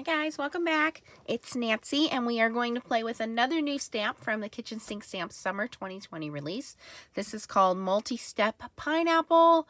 Hi guys, welcome back. It's Nancy and we are going to play with another new stamp from the Kitchen Sink Stamps Summer 2020 release. This is called Multi-Step Pineapple.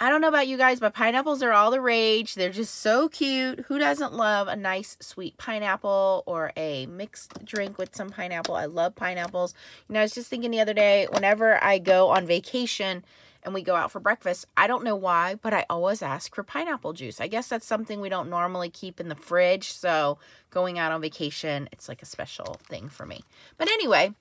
I don't know about you guys, but pineapples are all the rage. They're just so cute. Who doesn't love a nice sweet pineapple or a mixed drink with some pineapple? I love pineapples. You know, I was just thinking the other day, whenever I go on vacation, and we go out for breakfast, I don't know why, but I always ask for pineapple juice. I guess that's something we don't normally keep in the fridge. So going out on vacation, it's like a special thing for me. But anyway,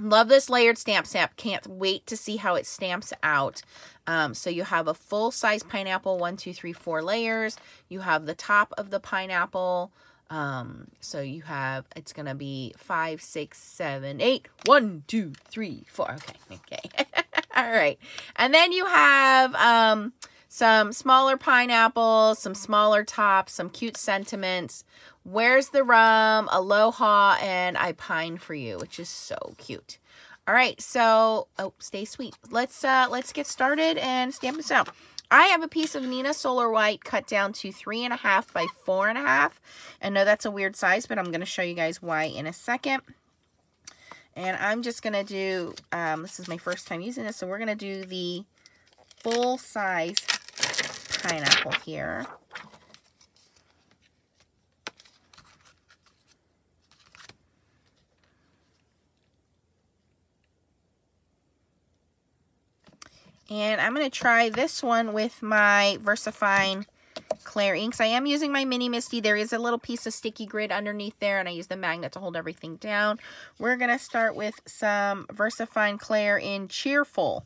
love this layered stamp stamp. Can't wait to see how it stamps out. Um, so you have a full size pineapple, one, two, three, four layers. You have the top of the pineapple. Um, so you have, it's going to be five, six, seven, eight, one, two, three, four. Okay. Okay. All right. And then you have um, some smaller pineapples, some smaller tops, some cute sentiments. Where's the rum? Aloha and I pine for you, which is so cute. All right, so oh, stay sweet. Let's uh let's get started and stamp this out. I have a piece of Neenah Solar White cut down to three and a half by four and a half. I know that's a weird size, but I'm going to show you guys why in a second. And I'm just going to do, um, this is my first time using this, so we're going to do the full size pineapple here. And I'm going to try this one with my VersaFine Clair inks. I am using my Mini Misti. There is a little piece of sticky grid underneath there, and I use the magnet to hold everything down. We're going to start with some VersaFine Clair in Cheerful.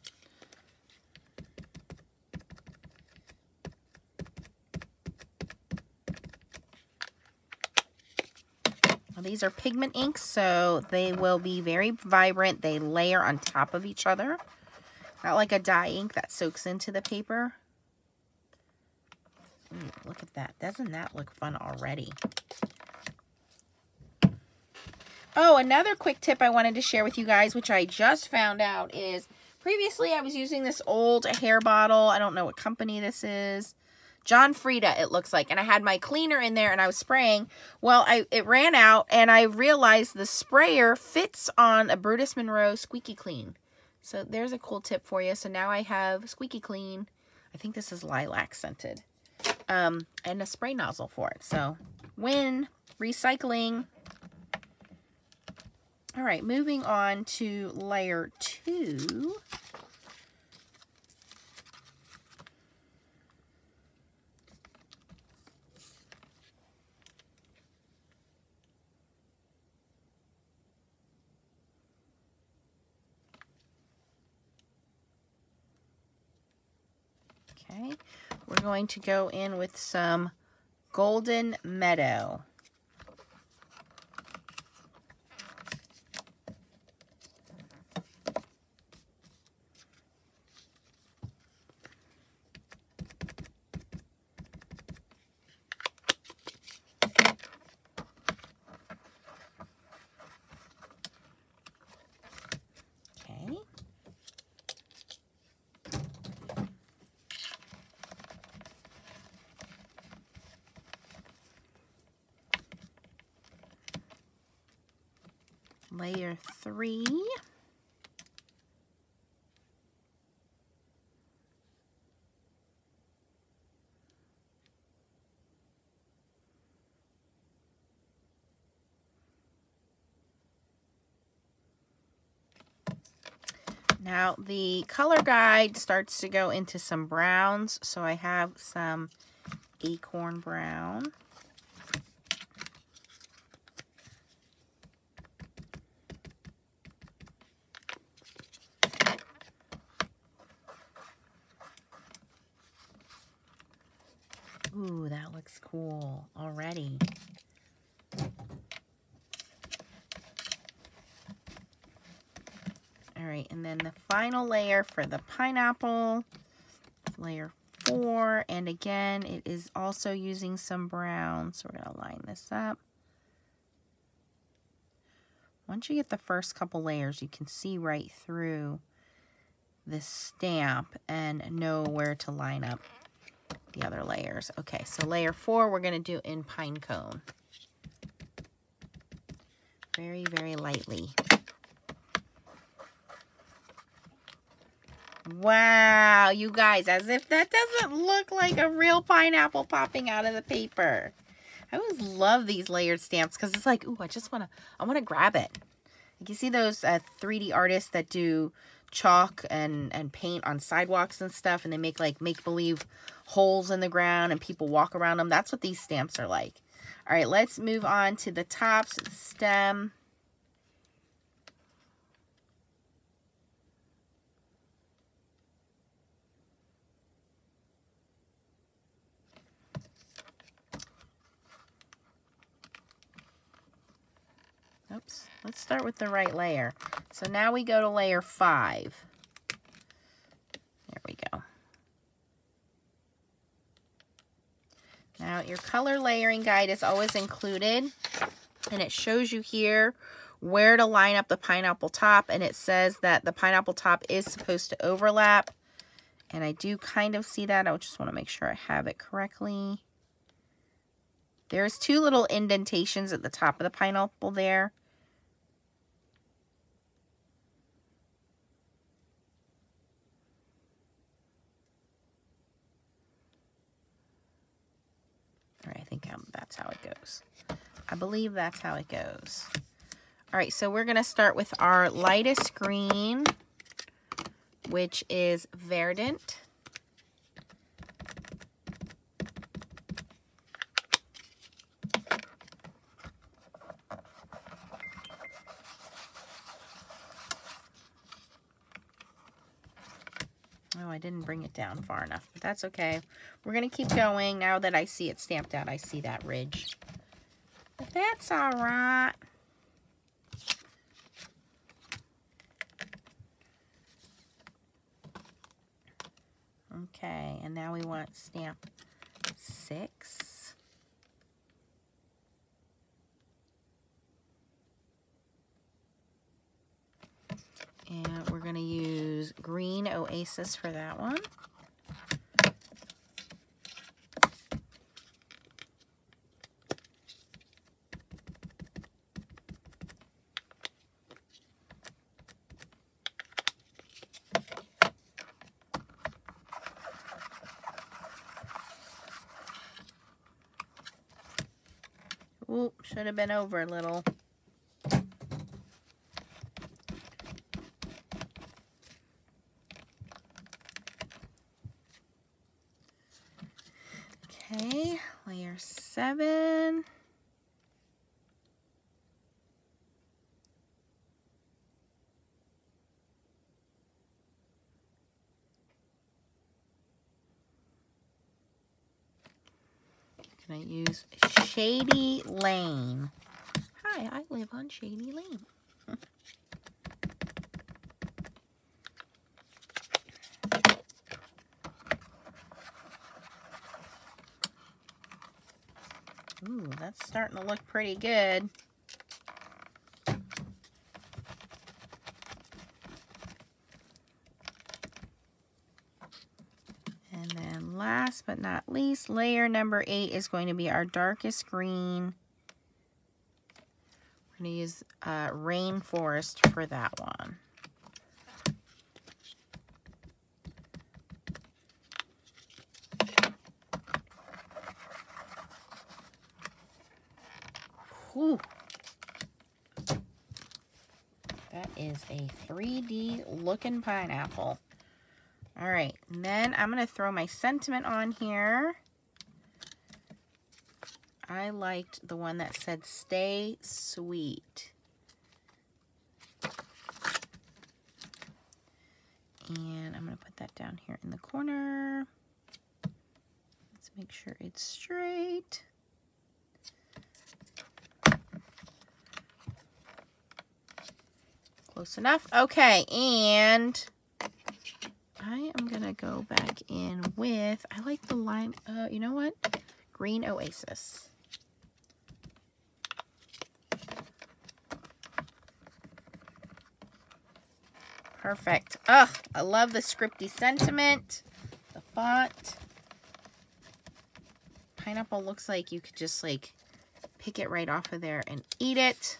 These are pigment inks, so they will be very vibrant. They layer on top of each other. Not like a dye ink that soaks into the paper. Ooh, look at that. Doesn't that look fun already? Oh, another quick tip I wanted to share with you guys, which I just found out, is previously I was using this old hair bottle. I don't know what company this is. John Frieda, it looks like. And I had my cleaner in there and I was spraying. Well, I it ran out and I realized the sprayer fits on a Brutus Monroe Squeaky Clean. So there's a cool tip for you. So now I have Squeaky Clean. I think this is lilac scented um, and a spray nozzle for it. So when recycling. All right, moving on to layer two. Okay, we're going to go in with some Golden Meadow. Layer three. Now the color guide starts to go into some browns, so I have some acorn brown. Ooh, that looks cool already. All right, and then the final layer for the pineapple, layer four. And again, it is also using some brown. So we're gonna line this up. Once you get the first couple layers, you can see right through this stamp and know where to line up the other layers. Okay, so layer four we're going to do in pine cone. Very, very lightly. Wow, you guys, as if that doesn't look like a real pineapple popping out of the paper. I always love these layered stamps because it's like, ooh, I just want to, I want to grab it. You see those uh, 3D artists that do chalk and, and paint on sidewalks and stuff, and they make like make-believe holes in the ground and people walk around them. That's what these stamps are like. All right, let's move on to the tops, stem. Oops, let's start with the right layer. So now we go to layer five. There we go. Now your color layering guide is always included and it shows you here where to line up the pineapple top and it says that the pineapple top is supposed to overlap and I do kind of see that. I just want to make sure I have it correctly. There's two little indentations at the top of the pineapple there. That's how it goes. I believe that's how it goes. All right, so we're going to start with our lightest green, which is Verdant. Oh, I didn't bring it down far enough, but that's okay. We're going to keep going. Now that I see it stamped out, I see that ridge. But that's all right. Okay, and now we want stamp six. And we're going to use Green for that one. Should have been over a little. Okay, layer seven. Can I use Shady Lane? Hi, I live on Shady Lane. Ooh, that's starting to look pretty good. And then last but not least, layer number eight is going to be our darkest green. We're going to use uh, Rainforest for that one. Whew. That is a 3D looking pineapple. All right, and then I'm going to throw my sentiment on here. I liked the one that said stay sweet. And I'm going to put that down here in the corner. Let's make sure it's straight. Close enough. Okay, and I am going to go back in with, I like the lime, uh, you know what? Green Oasis. Perfect. Ugh, I love the scripty sentiment, the font. pineapple looks like you could just like pick it right off of there and eat it.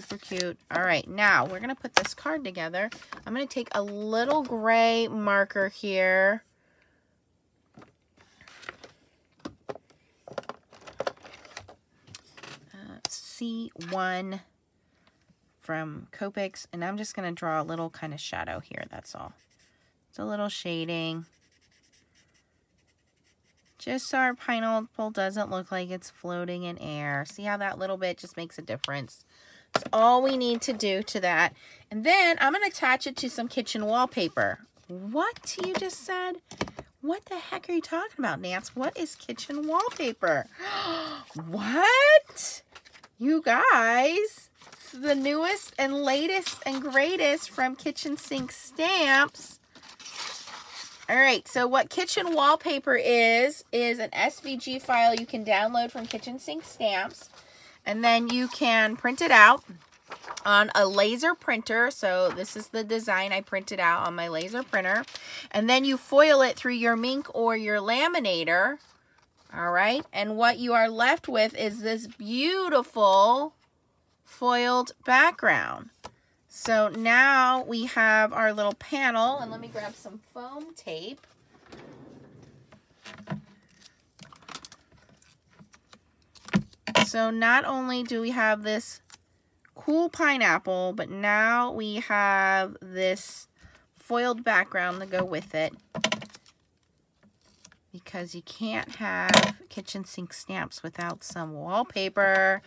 Super cute. All right, now we're going to put this card together. I'm going to take a little gray marker here. Uh, C1 from Copics, and I'm just going to draw a little kind of shadow here, that's all. It's a little shading. Just so our pineapple doesn't look like it's floating in air. See how that little bit just makes a difference? That's all we need to do to that. And then I'm going to attach it to some kitchen wallpaper. What you just said? What the heck are you talking about, Nance? What is kitchen wallpaper? what? You guys, the newest and latest and greatest from Kitchen Sink Stamps. All right, so what kitchen wallpaper is, is an SVG file you can download from Kitchen Sink Stamps. And then you can print it out on a laser printer. So this is the design I printed out on my laser printer. And then you foil it through your MINC or your laminator. All right. And what you are left with is this beautiful foiled background. So now we have our little panel. And let me grab some foam tape. So not only do we have this cool pineapple, but now we have this foiled background to go with it. Because you can't have kitchen sink stamps without some wallpaper.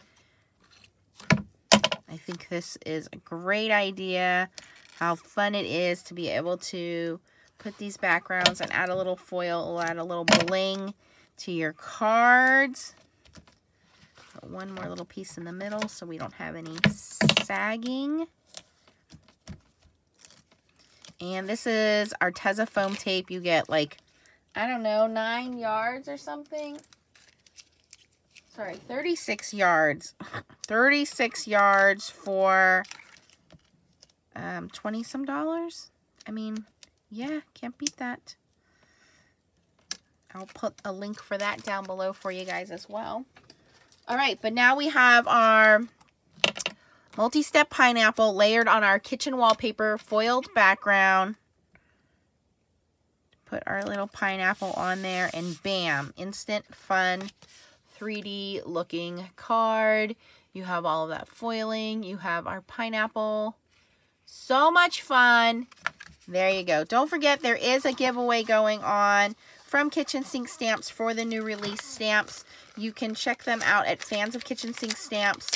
I think this is a great idea. How fun it is to be able to put these backgrounds and add a little foil, add a little bling to your cards. One more little piece in the middle so we don't have any sagging. And this is Arteza foam tape. You get like, I don't know, nine yards or something. Sorry, 36 yards. 36 yards for um, 20 some dollars. I mean, yeah, can't beat that. I'll put a link for that down below for you guys as well. All right, but now we have our multi-step pineapple layered on our kitchen wallpaper, foiled background. Put our little pineapple on there and bam, instant fun 3D looking card. You have all of that foiling. You have our pineapple. So much fun. There you go. Don't forget there is a giveaway going on from Kitchen Sink Stamps for the new release stamps. You can check them out at Fans of Kitchen Sink Stamps.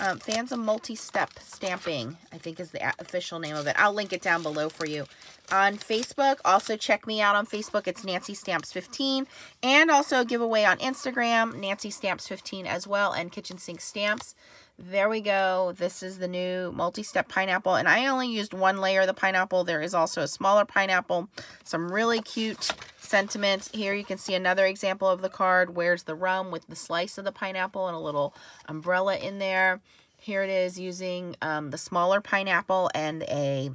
Um, Fans of Multi-Step Stamping, I think is the official name of it. I'll link it down below for you. On Facebook, also check me out on Facebook. It's Nancy Stamps 15. And also giveaway on Instagram, Nancy Stamps 15 as well, and Kitchen Sink Stamps. There we go. This is the new multi-step pineapple. And I only used one layer of the pineapple. There is also a smaller pineapple. Some really cute sentiments. Here you can see another example of the card. Where's the rum with the slice of the pineapple and a little umbrella in there. Here it is using um, the smaller pineapple and a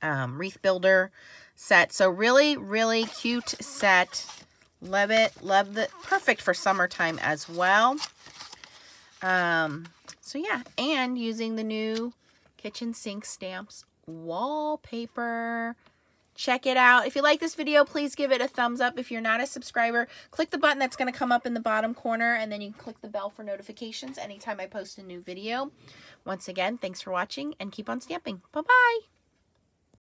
um, wreath builder set. So really, really cute set. Love it. Love the Perfect for summertime as well. Um, so yeah, and using the new kitchen sink stamps wallpaper. Check it out. If you like this video, please give it a thumbs up. If you're not a subscriber, click the button that's going to come up in the bottom corner, and then you can click the bell for notifications anytime I post a new video. Once again, thanks for watching, and keep on stamping. Bye-bye.